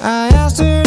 I asked her